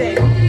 say.